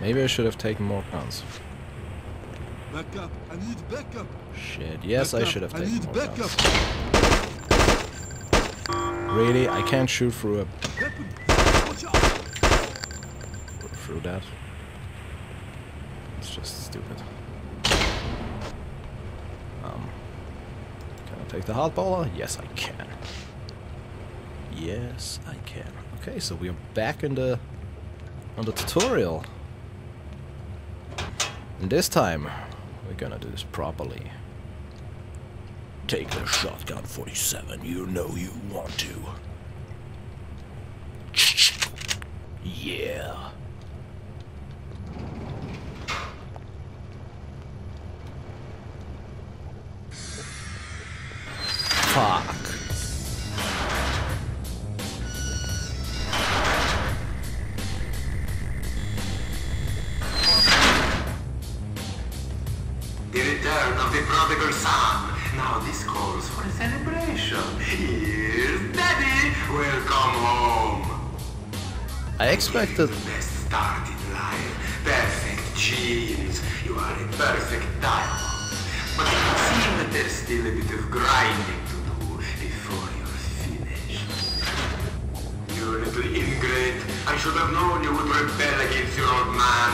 Maybe I should have taken more guns. Backup. I need backup. Shit, yes, I should have I taken need more backup. guns. Really? I can't shoot through a Weapon. Watch out. through that. It's just stupid. Um, can I take the hardballer? Yes, I can. Yes, I can. Okay, so we are back in the on the tutorial. And this time, we're gonna do this properly. Take the shotgun 47. You know you want to. Yeah. Fuck. Expected. Perfect genes. You are a perfect. But it would seem that there's still a bit of grinding to do before you're finished. You little ingrate. I should have known you would rebel against your old man.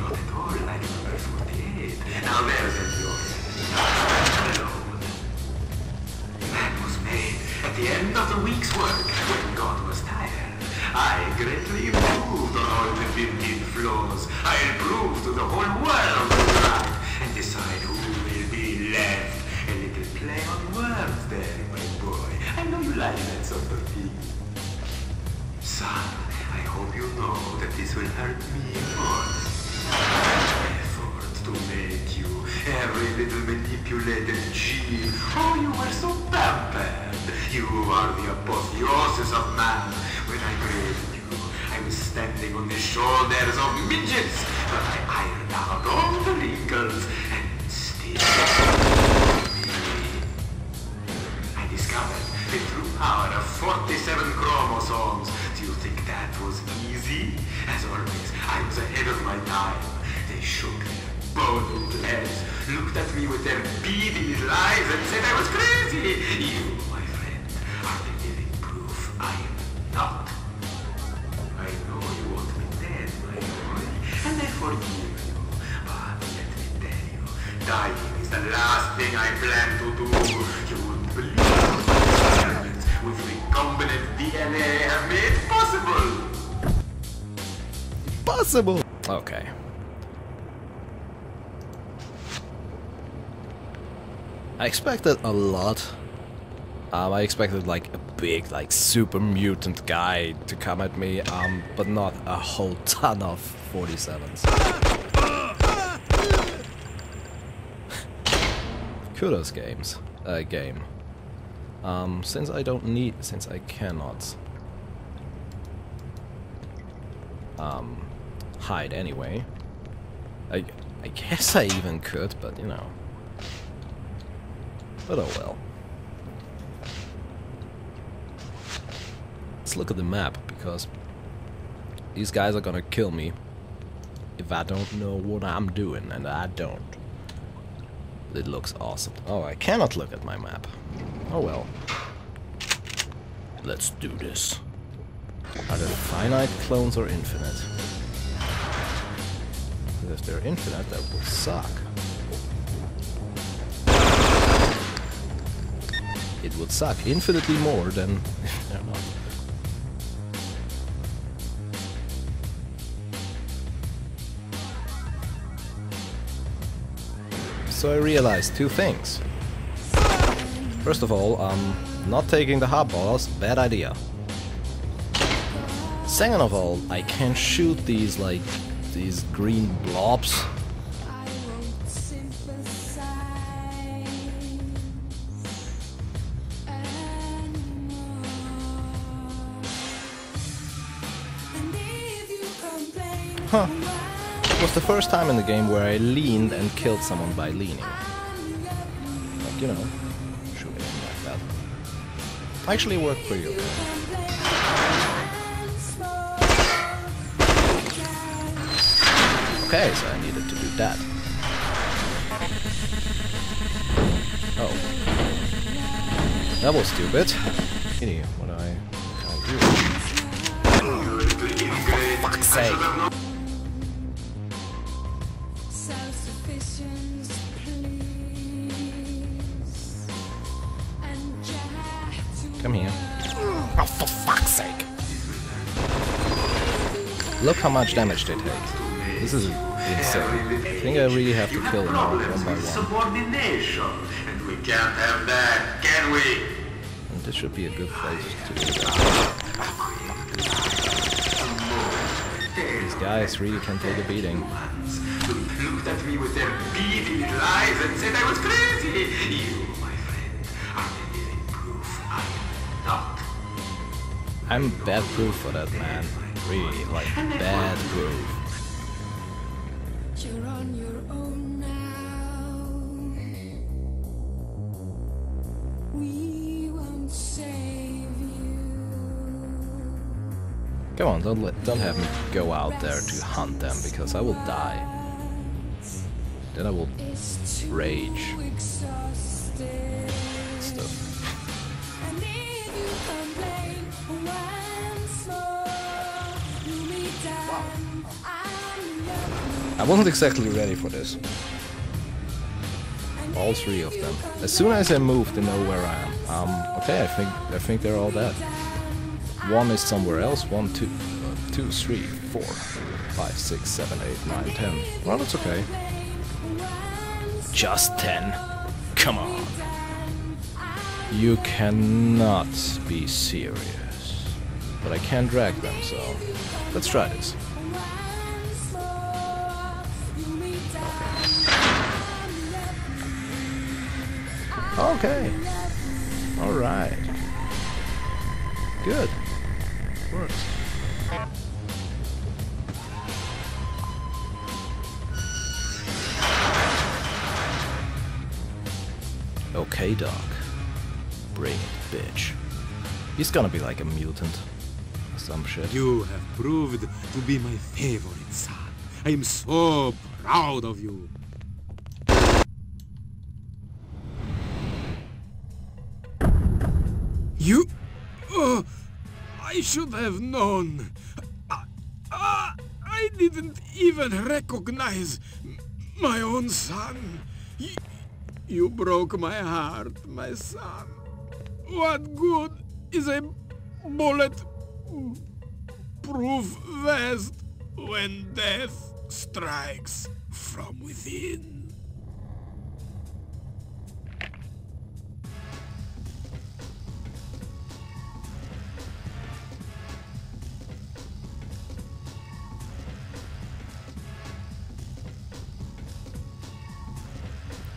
Not at all like number 48. Now there's a. Alone. Man was made at the end of the week's work when God was tired. I greatly all the 15 floors. I improved to the whole world tonight and decide who will be left. A little play on words there, my boy. I know you like that sort of thing. Son, I hope you know that this will hurt me more. Effort to make you every little manipulated gene. Oh, you were so pampered. You are the apotheosis of man. When I created standing on the shoulders of midgets, but I ironed out all the wrinkles and still. I discovered the true power of 47 chromosomes. Do you think that was easy? As always, I was ahead of my time. They shook their bony heads, looked at me with their beady eyes, and said I was crazy. You, my friend, are the living proof I am dying is the last thing I plan to do. You wouldn't believe what experiments with recombinant DNA have made possible. possible. Okay. I expected a lot. Um, I expected like a big, like super mutant guy to come at me, um, but not a whole ton of 47s. Kudos games, uh, game. Um, since I don't need, since I cannot, um, hide anyway. I, I guess I even could, but you know. But oh well. Let's look at the map, because these guys are gonna kill me if I don't know what I'm doing, and I don't. It looks awesome. Oh, I cannot look at my map. Oh well. Let's do this. Are they finite clones or infinite? if they're infinite, that would suck. It would suck infinitely more than if they're not. So I realized two things. First of all, um, not taking the hardballers, bad idea. Second of all, I can shoot these like these green blobs. Huh. It was the first time in the game where I leaned and killed someone by leaning. Like, you know, shooting like that. Actually worked pretty okay. Okay, so I needed to do that. Oh. That was stupid. Kitty, what I do? fuck's sake. Look how much damage they take. This is insane. I think I really have to kill them all one by one. subordination, and we can't have that, can we? And this should be a good place to do that. These guys really can take a beating. Looked at me with their beady eyes and said I was crazy. You, I'm bad proof for that man. Really, like bad proof. You're on your own now. We won't save you. Come on, don't let, don't have me go out there to hunt them because I will die. Then I will Rage. I wasn't exactly ready for this. All three of them. As soon as I move, they know where I am. Um, okay, I think I think they're all dead. One is somewhere else. One, two, uh, two, three, four, five, six, seven, eight, nine, ten. Well, it's okay. Just ten. Come on. You cannot be serious. But I can drag them, so let's try this. Done. Okay. Alright. Good. Works. Okay, Doc. Bring it, bitch. He's gonna be like a mutant. Some shit. You have proved to be my favorite son. I am so proud of you. You... Oh, I should have known. I, uh, I, didn't even recognize my own son. You, you broke my heart, my son. What good is a bullet proof vest when death strikes from within.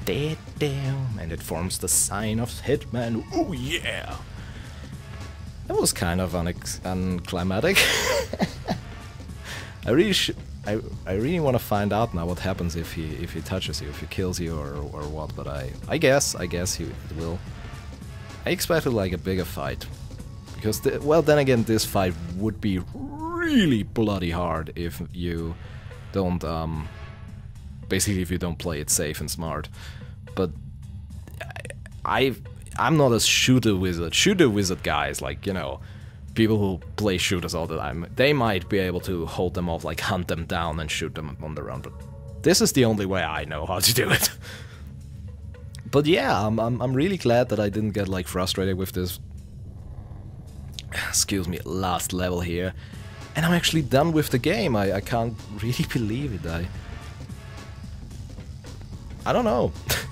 Dead and it forms the sign of Hitman. Oh yeah! That was kind of unex- unclimatic. I really I, I really want to find out now what happens if he if he touches you, if he kills you or, or what. But I I guess I guess he will. I expected like a bigger fight because the, well then again this fight would be really bloody hard if you don't um basically if you don't play it safe and smart. But I I'm not a shooter wizard. Shooter wizard guys like you know people who play shooters all the time. They might be able to hold them off, like hunt them down and shoot them on the run. But this is the only way I know how to do it. but yeah, I'm I'm, I'm really glad that I didn't get like frustrated with this. Excuse me, last level here. And I'm actually done with the game. I, I can't really believe it. I I don't know.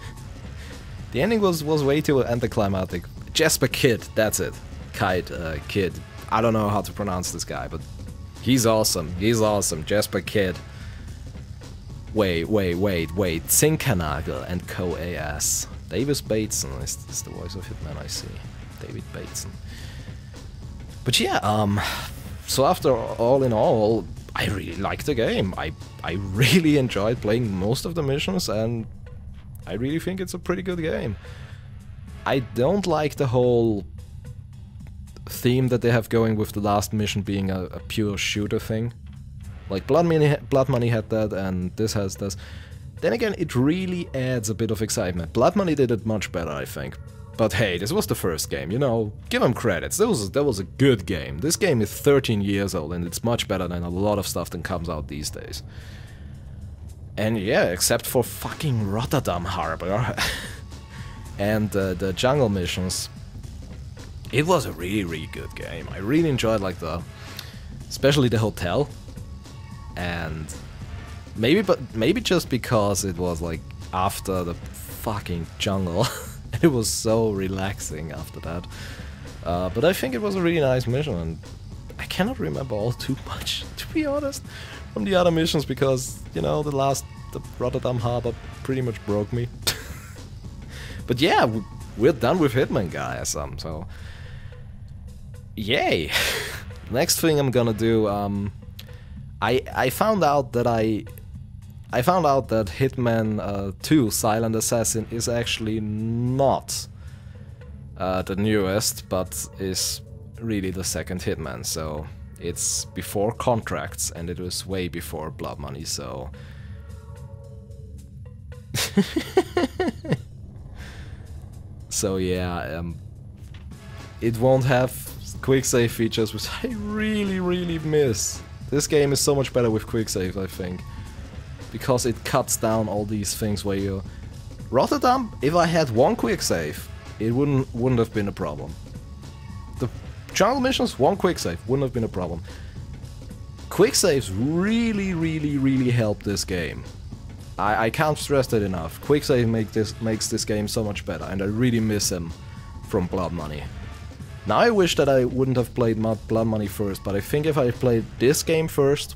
the ending was was way too anticlimactic. Jesper Kyd, that's it. Kite uh, Kid. I don't know how to pronounce this guy, but he's awesome. He's awesome. Jesper Kyd. Wait, wait, wait, wait. Zinkernagel and Co. AS. Davis Bateson is, is the voice of Hitman, I see. David Bateson. But yeah, um, so after all in all, I really liked the game. I I really enjoyed playing most of the missions, and I really think it's a pretty good game. I don't like the whole theme that they have going with the last mission being a, a pure shooter thing. Like Blood Money, Blood Money had that, and this has this. Then again, it really adds a bit of excitement. Blood Money did it much better, I think. But hey, this was the first game, you know, give them credits. That was, that was a good game. This game is 13 years old and it's much better than a lot of stuff that comes out these days. And yeah, except for fucking Rotterdam Harbor and uh, the jungle missions, it was a really, really good game. I really enjoyed like the, especially the hotel, and maybe, but maybe just because it was like after the fucking jungle. it was so relaxing after that. Uh, but I think it was a really nice mission, and I cannot remember all too much, to be honest, from the other missions because you know the last, the Rotterdam Harbor, pretty much broke me. but yeah, we're done with Hitman, guys. Um, so yay! Next thing I'm gonna do, um, I I found out that I I found out that Hitman uh, 2 Silent Assassin is actually not uh, the newest, but is really the second Hitman. So it's before Contracts, and it was way before Blood Money. So so yeah, um, it won't have quick save features, which I really, really miss. This game is so much better with quick save, I think because it cuts down all these things where you Rotterdam, if I had one quick save, it wouldn't wouldn't have been a problem. Jungle missions, one quick save, wouldn't have been a problem. Quick saves really, really, really help this game. I, I can't stress that enough. Quick save make this makes this game so much better, and I really miss him from Blood Money. Now I wish that I wouldn't have played Blood Money first, but I think if I played this game first,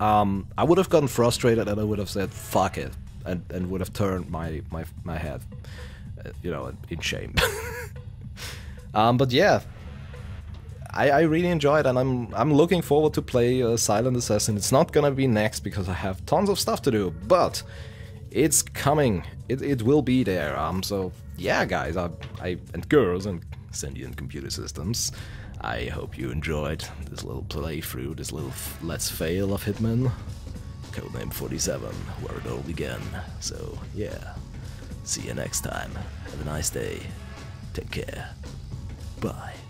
um, I would have gotten frustrated and I would have said fuck it and, and would have turned my my, my head, uh, you know, in shame. um, but yeah, I, I really enjoyed and I'm I'm looking forward to play uh, Silent Assassin. It's not gonna be next because I have tons of stuff to do, but it's coming. It, it will be there. Um, so yeah, guys, I, I and girls and sentient computer systems. I hope you enjoyed this little playthrough, this little let's fail of Hitman. Codename 47, where it all began. So, yeah. See you next time. Have a nice day. Take care. Bye.